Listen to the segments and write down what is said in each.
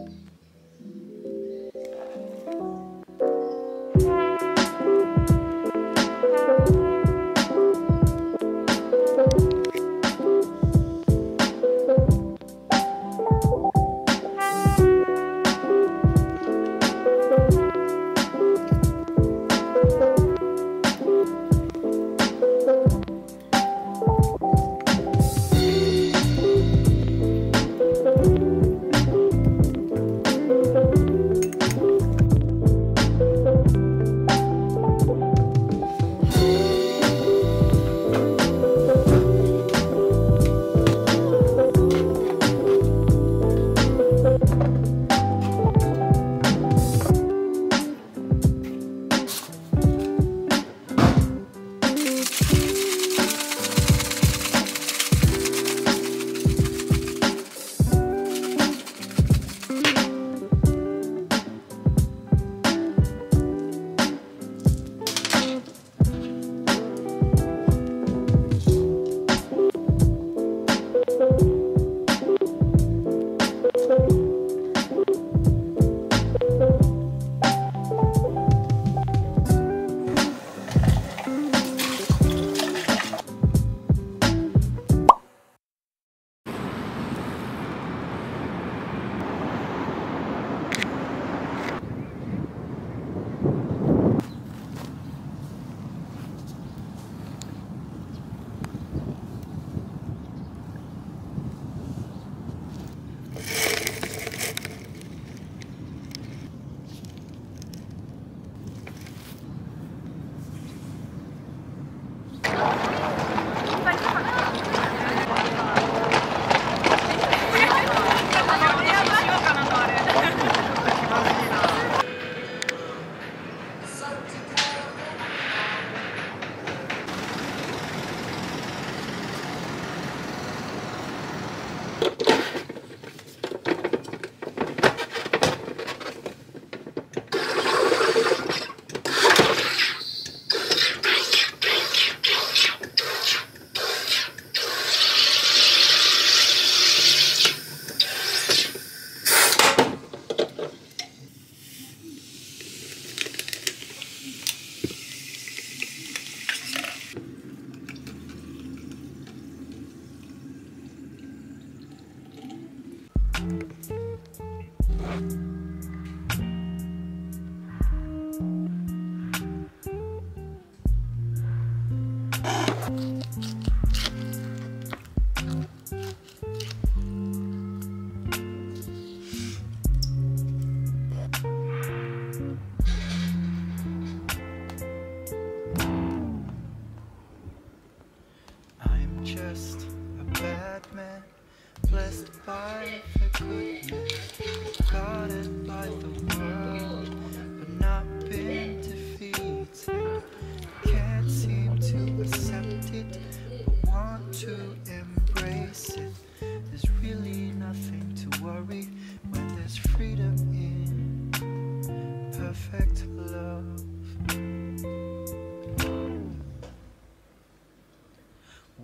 home. I'm just a bad man, blessed by the goodness, guarded by the world, accept it, but want to embrace it. There's really nothing to worry when there's freedom in perfect love.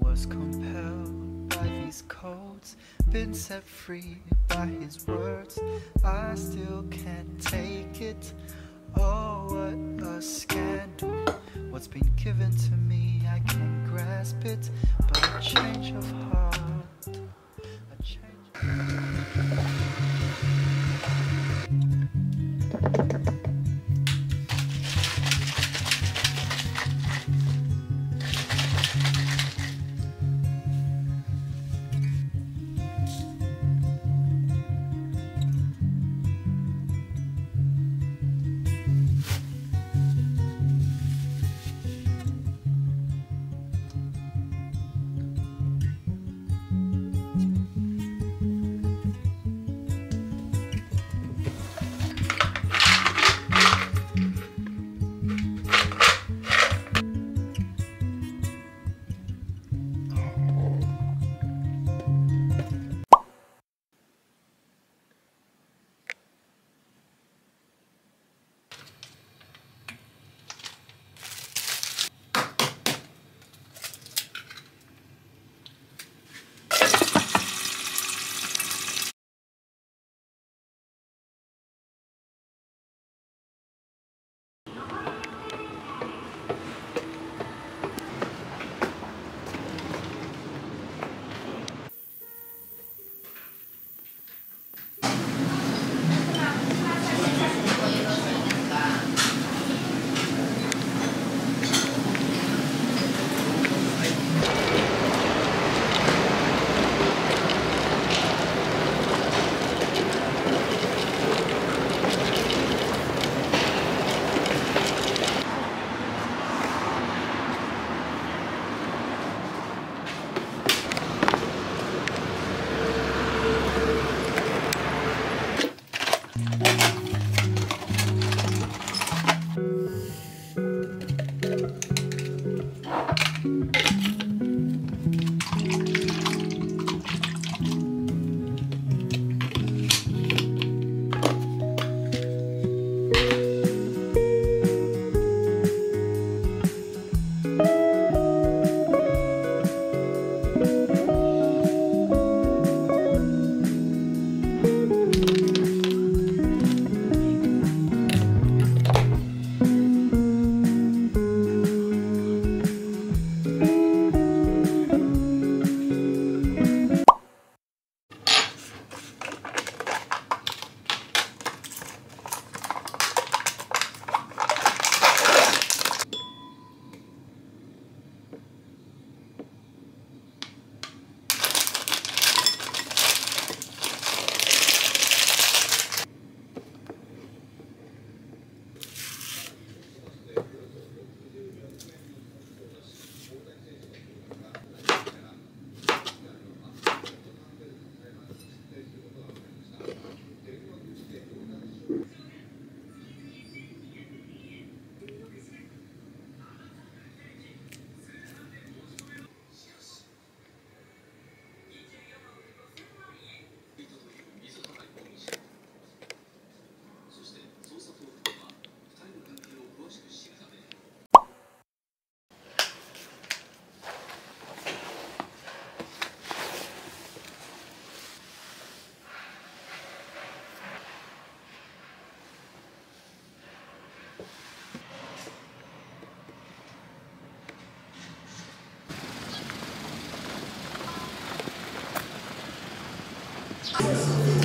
was compelled by these codes, been set free by his words. I still can't take it. Oh, what a scandal! What's been given to me, I can't grasp it. But a change of heart, Yes.